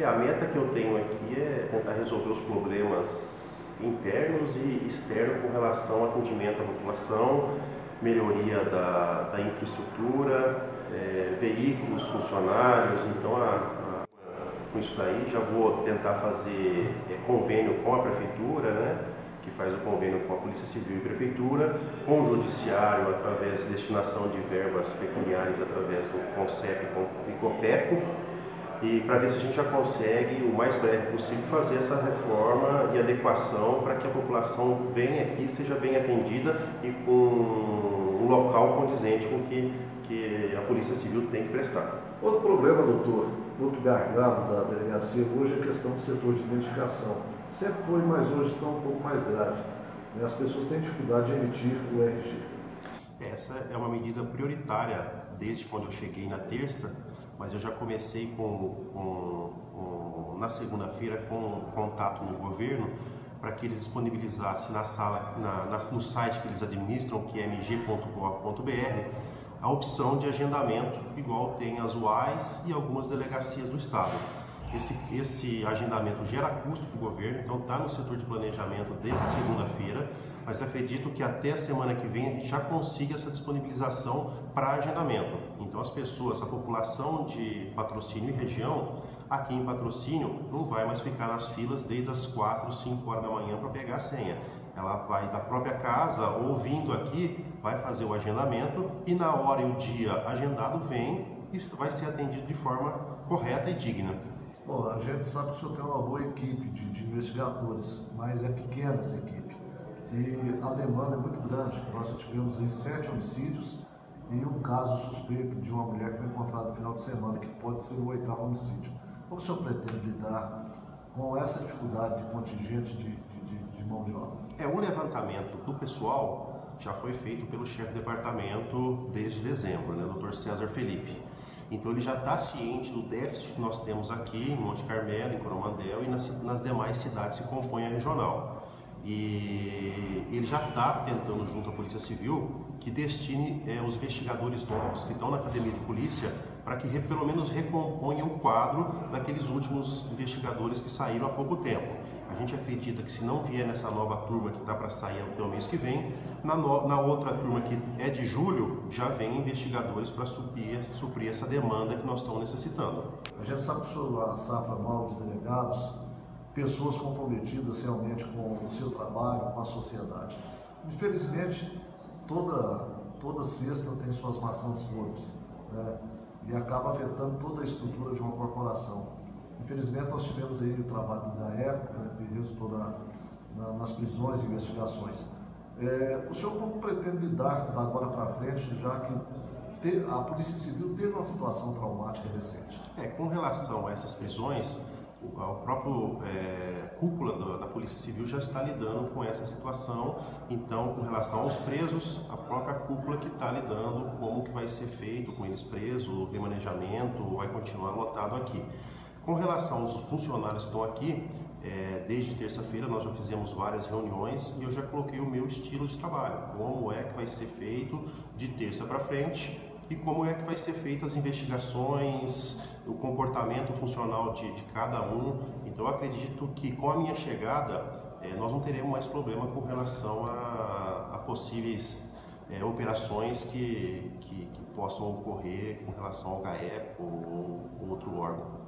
É, a meta que eu tenho aqui é tentar resolver os problemas internos e externos com relação ao atendimento à população, melhoria da, da infraestrutura, é, veículos, funcionários. Então, a, a, com isso daí, já vou tentar fazer é, convênio com a prefeitura, né? que faz o convênio com a Polícia Civil e Prefeitura, com o Judiciário, através de destinação de verbas pecuniárias através do CONCEP e COPECO, e para ver se a gente já consegue, o mais breve possível, fazer essa reforma e adequação para que a população venha aqui seja bem atendida e com um local condizente com que, que a Polícia Civil tem que prestar. Outro problema, doutor, outro gargalo da delegacia hoje é a questão do setor de identificação. Sempre foi, mas hoje está um pouco mais grave. Né? As pessoas têm dificuldade de emitir o RG. Essa é uma medida prioritária desde quando eu cheguei na terça mas eu já comecei com, com, com na segunda-feira com contato no governo para que eles disponibilizassem na sala, na, na, no site que eles administram, que é mg.gov.br, a opção de agendamento, igual tem as UAIs e algumas delegacias do Estado. Esse, esse agendamento gera custo para o governo, então está no setor de planejamento desde segunda-feira, mas acredito que até a semana que vem a gente já consiga essa disponibilização para agendamento. Então as pessoas, a população de patrocínio e região, aqui em patrocínio, não vai mais ficar nas filas desde as 4, 5 horas da manhã para pegar a senha. Ela vai da própria casa, ouvindo aqui, vai fazer o agendamento e na hora e o dia agendado vem e vai ser atendido de forma correta e digna. Bom, a gente sabe que o senhor tem uma boa equipe de, de investigadores, mas é pequena essa equipe. E a demanda é muito grande. Nós já tivemos aí sete homicídios e um caso suspeito de uma mulher que foi encontrada no final de semana, que pode ser o oitavo homicídio. Como o senhor pretende lidar com essa dificuldade de contingente de, de, de mão de obra? É, o levantamento do pessoal já foi feito pelo chefe de departamento desde dezembro, né, Dr. César Felipe. Então ele já está ciente do déficit que nós temos aqui em Monte Carmelo, em Coromandel e nas, nas demais cidades que compõem a regional. E ele já está tentando, junto à Polícia Civil, que destine é, os investigadores novos que estão na Academia de Polícia para que pelo menos recomponha o quadro daqueles últimos investigadores que saíram há pouco tempo. A gente acredita que se não vier nessa nova turma que está para sair até o mês que vem, na, no, na, outra turma que é de julho, já vem investigadores para suprir, suprir, essa demanda que nós estamos necessitando. A gente sabe que a safra anual de delegados, pessoas comprometidas realmente com o seu trabalho, com a sociedade. Infelizmente, toda, toda sexta tem suas maçãs podres né? e acaba afetando toda a estrutura de uma corporação. Infelizmente, nós tivemos aí o trabalho da época, né, que resultou na, na, nas prisões e investigações. É, o senhor como pretende lidar da agora para frente, já que a Polícia Civil teve uma situação traumática recente? É, com relação a essas prisões, o, próprio é, cúpula da, da, Polícia Civil já está lidando com essa situação. Então, com relação aos presos, a própria cúpula que está lidando como que vai ser feito com eles presos, o remanejamento vai continuar lotado aqui. Com relação aos funcionários que estão aqui, é, desde terça-feira nós já fizemos várias reuniões e eu já coloquei o meu estilo de trabalho, como é que vai ser feito de terça para frente e como é que vai ser feito as investigações, o comportamento funcional de, de cada um. Então acredito que com a minha chegada é, nós não teremos mais problema com relação a, a possíveis é, operações que, que, que, possam ocorrer com relação ao GAECO ou outro órgão.